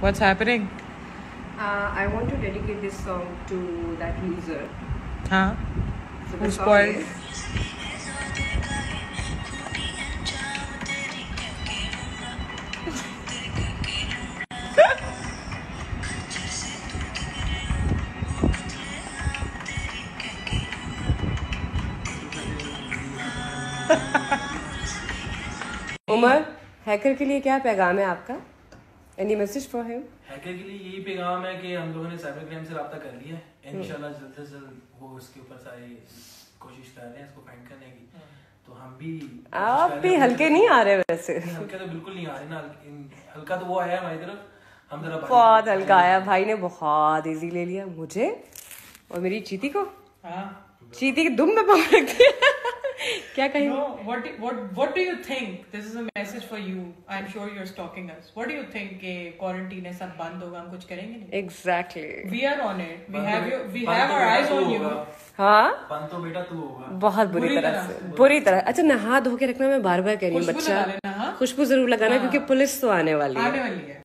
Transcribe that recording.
What's happening? Uh, I want to dedicate this song to that loser. Huh? So the Who spoiled? is- Umar hacker के लिए क्या पैगाम है आपका any message for him hacker के लिए यही पैगाम है कि हम लोगों ने साइबर क्राइम से रब्ता कर लिया है। इंशाल्लाह जल्द से जल्द वो उसके ऊपर सारी कोशिश कर रहे हैं इसको फाइंड करने की। तो हम भी आप भी हल्के नहीं आ रहे वैसे। हल्के तो बिल्कुल नहीं आ रहे ना। हल्के- तो वो आया है हमारी तरफ़। हम जरा बहुत हल्का आया। भाई ने बहुत इजी ले लिया। मुझे और मेरी चीती को? हाँ। चीती की दुम में पकड़ रख दिया क्या कहें? What what what do you think this is a message for you I am sure you are stalking us what do you think के क्वारंटाइन है सब बंद होगा? हम कुछ करेंगे नहीं? Exactly we are on it we have you we have our eyes on you हाँ? तो बेटा तू होगा। बहुत बुरी, तरह से। बुरी तरह। अच्छा नहा धो के रखना मैं बार बार कह रही हूँ बच्चा। खुशबू ज़रूर लगाना क्योंकि पुलिस तो आने वाली है। आने वाली है।